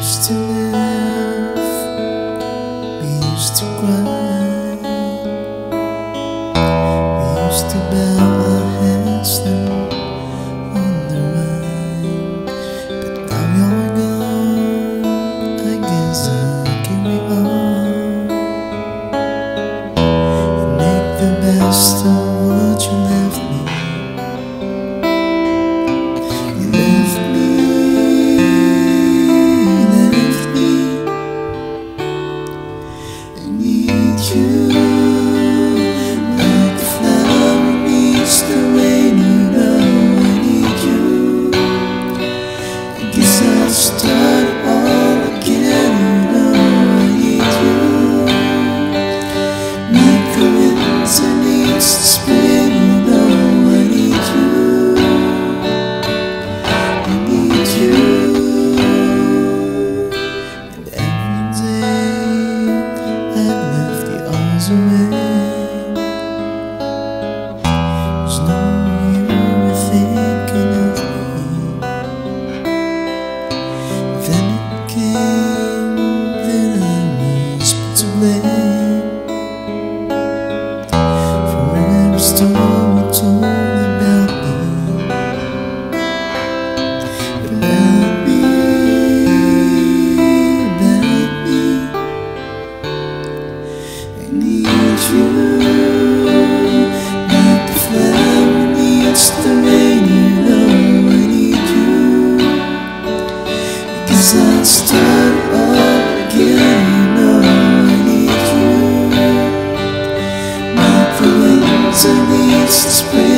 used to live, we used to cry, we used to bow our heads and wonder why. But now you're gone, I guess I on and make the best of need story told about me. About me, about me. I need you the flower the rain. You know I need you. Cause I'll start It's.